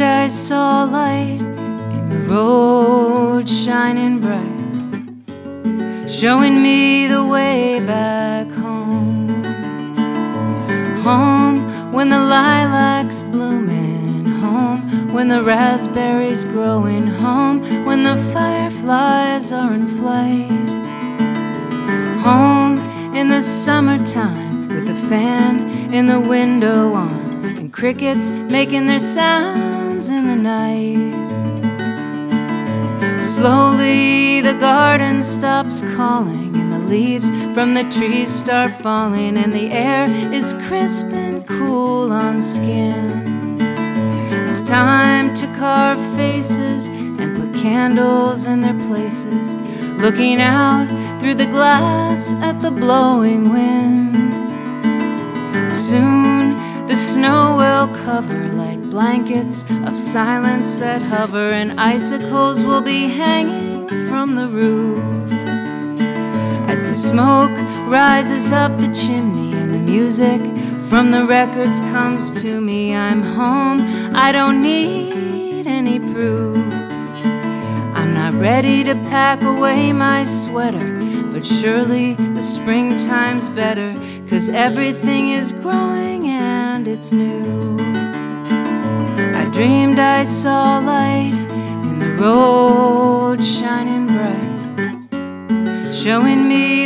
dreamed I saw light in the road shining bright, showing me the way back home. Home when the lilacs blooming, home when the raspberries growing, home when the fireflies are in flight. Home in the summertime with a fan in the window on and crickets making their in the night. Slowly the garden stops calling, and the leaves from the trees start falling, and the air is crisp and cool on skin. It's time to carve faces and put candles in their places, looking out through the glass at the blowing wind. Will cover like blankets of silence that hover, and icicles will be hanging from the roof. As the smoke rises up the chimney and the music from the records comes to me, I'm home. I don't need any proof. I'm not ready to pack away my sweater, but surely the springtime's better, cause everything is growing it's new. I dreamed I saw light in the road shining bright, showing me